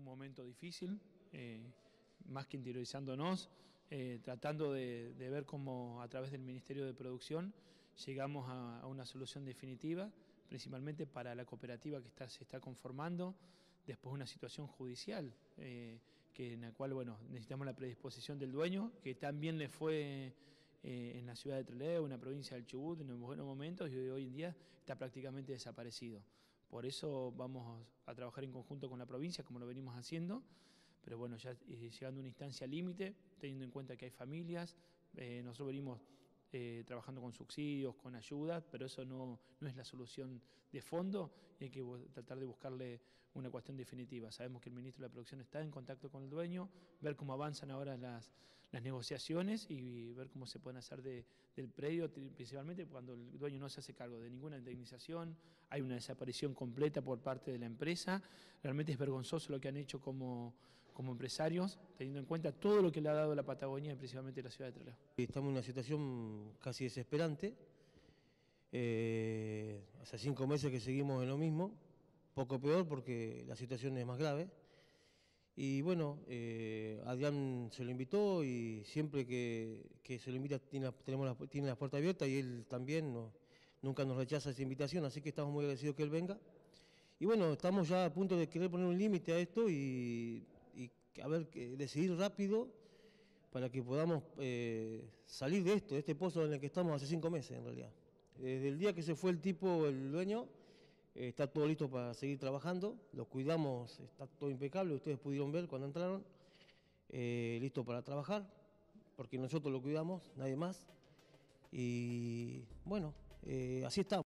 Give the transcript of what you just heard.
un momento difícil, eh, más que interiorizándonos, eh, tratando de, ver cómo a través del Ministerio de Producción llegamos a, una solución definitiva, principalmente para la cooperativa que se está conformando, después una situación judicial, que en la cual bueno, necesitamos la predisposición del dueño, que también le fue en la ciudad de Trelew, en la provincia del Chubut, en buenos momentos, y hoy en día está prácticamente desaparecido. Por eso vamos a trabajar en conjunto con la provincia, como lo venimos haciendo, pero bueno, ya eh, llegando a una instancia límite, teniendo en cuenta que hay familias, eh, nosotros venimos eh, trabajando con subsidios, con ayuda, pero eso no, no es la solución de fondo y hay que tratar de buscarle una cuestión definitiva. Sabemos que el ministro de la Producción está en contacto con el dueño, ver cómo avanzan ahora las, las negociaciones y ver cómo se pueden hacer del predio, principalmente cuando el dueño no se hace cargo de ninguna indemnización, hay una desaparición completa por parte de la empresa. Realmente es vergonzoso lo que han hecho como, como empresarios, teniendo en cuenta todo lo que le ha dado la Patagonia principalmente la ciudad de Trelew. Estamos en una situación casi desesperante. Eh, hace cinco meses que seguimos en lo mismo, poco peor porque la situación es más grave. Y bueno, eh, Adrián se lo invitó y siempre que, se lo invita tiene, tenemos la, tiene las puertas abiertas y él también no, nunca nos rechaza esa invitación, así que estamos muy agradecidos que él venga. Y bueno, estamos ya a punto de querer poner un límite a esto y, y a ver, decidir rápido para que podamos eh, salir de esto, de este pozo en el que estamos hace cinco meses en realidad. Desde el día que se fue el tipo, el dueño, eh, está todo listo para seguir trabajando, lo cuidamos, está todo impecable, ustedes pudieron ver cuando entraron, eh, listo para trabajar, porque nosotros lo cuidamos, nadie más. Y bueno, así estamos.